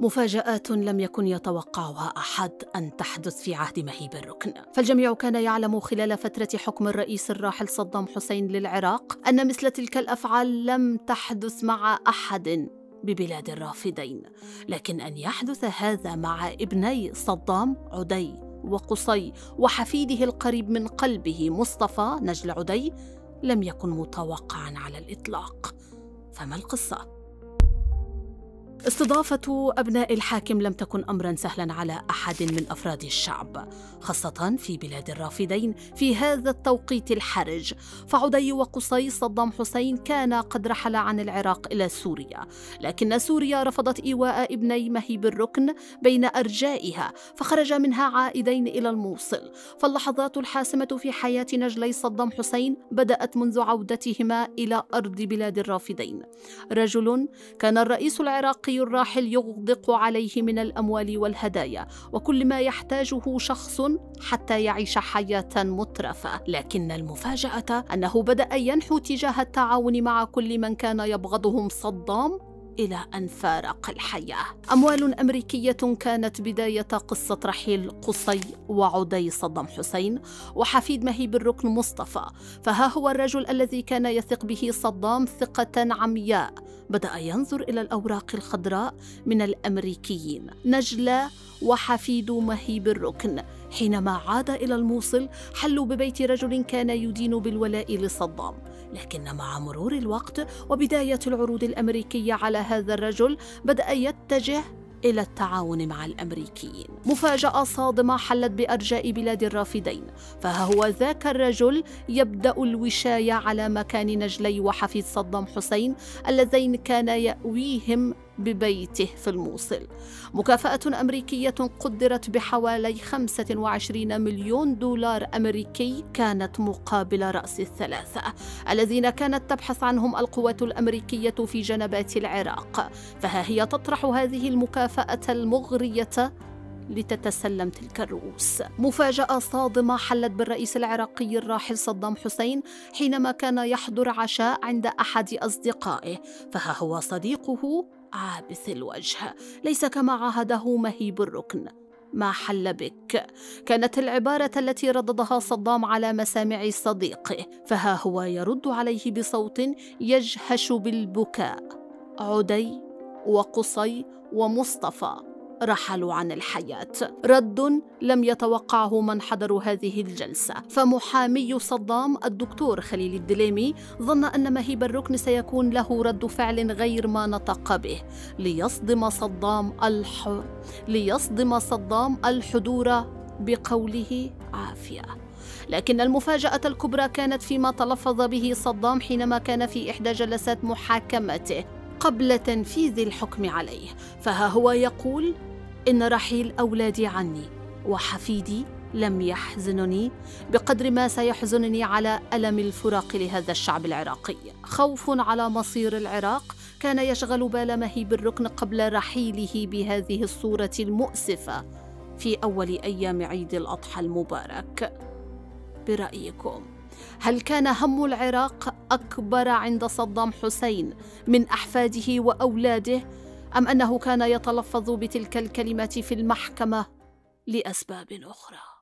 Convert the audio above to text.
مفاجآت لم يكن يتوقعها أحد أن تحدث في عهد مهيب الركن، فالجميع كان يعلم خلال فترة حكم الرئيس الراحل صدام حسين للعراق أن مثل تلك الأفعال لم تحدث مع أحد ببلاد الرافدين، لكن أن يحدث هذا مع ابني صدام عدي وقصي وحفيده القريب من قلبه مصطفى نجل عدي لم يكن متوقعا على الإطلاق، فما القصة؟ استضافة أبناء الحاكم لم تكن أمرا سهلا على أحد من أفراد الشعب خاصة في بلاد الرافدين في هذا التوقيت الحرج. فعدي وقصي صدام حسين كان قد رحل عن العراق إلى سوريا لكن سوريا رفضت إيواء ابني مهيب الركن بين أرجائها فخرج منها عائدين إلى الموصل. فاللحظات الحاسمة في حياة نجلي صدام حسين بدأت منذ عودتهما إلى أرض بلاد الرافدين. رجل كان الرئيس العراقي الراحل يغدق عليه من الأموال والهدايا وكل ما يحتاجه شخص حتى يعيش حياة مترفة. لكن المفاجأة أنه بدأ ينحو تجاه التعاون مع كل من كان يبغضهم صدام إلى أن فارق الحياة. أموال أمريكية كانت بداية قصة رحيل قصي وعدي صدام حسين وحفيد مهيب الركن مصطفى، فها هو الرجل الذي كان يثق به صدام ثقة عمياء، بدأ ينظر إلى الأوراق الخضراء من الأمريكيين، نجلة وحفيد مهيب الركن. حينما عاد إلى الموصل حلوا ببيت رجل كان يدين بالولاء لصدام. لكن مع مرور الوقت وبداية العروض الأمريكية على هذا الرجل بدأ يتجه إلى التعاون مع الأمريكيين. مفاجأة صادمة حلت بأرجاء بلاد الرافدين. فها هو ذاك الرجل يبدأ الوشاية على مكان نجلي وحفيد صدام حسين اللذين كان يأويهم ببيته في الموصل. مكافأة أمريكية قدرت بحوالي 25 مليون دولار أمريكي كانت مقابل رأس الثلاثة الذين كانت تبحث عنهم القوات الأمريكية في جنبات العراق. فها هي تطرح هذه المكافأة المغرية لتتسلم تلك الرؤوس. مفاجأة صادمة حلت بالرئيس العراقي الراحل صدام حسين حينما كان يحضر عشاء عند أحد أصدقائه فها هو صديقه عابث الوجه. ليس كما عاهده مهيب الركن. ما حل بك؟ كانت العبارة التي رددها صدام على مسامع صديقه فها هو يرد عليه بصوت يجهش بالبكاء. عدي وقصي ومصطفى. رحلوا عن الحياة. رد لم يتوقعه من حضروا هذه الجلسة. فمحامي صدام الدكتور خليل الدليمي ظن أن مهيب الركن سيكون له رد فعل غير ما نطق به. ليصدم صدام الح... ليصدم صدام الحضور بقوله عافية. لكن المفاجأة الكبرى كانت فيما تلفظ به صدام حينما كان في إحدى جلسات محاكمته قبل تنفيذ الحكم عليه. فها هو يقول إن رحيل أولادي عني وحفيدي لم يحزنني بقدر ما سيحزنني على ألم الفراق لهذا الشعب العراقي. خوف على مصير العراق كان يشغل بال مهيب الركن قبل رحيله بهذه الصورة المؤسفة في أول أيام عيد الأضحى المبارك. برأيكم هل كان هم العراق أكبر عند صدام حسين من أحفاده وأولاده أم أنه كان يتلفظ بتلك الكلمات في المحكمة لأسباب أخرى؟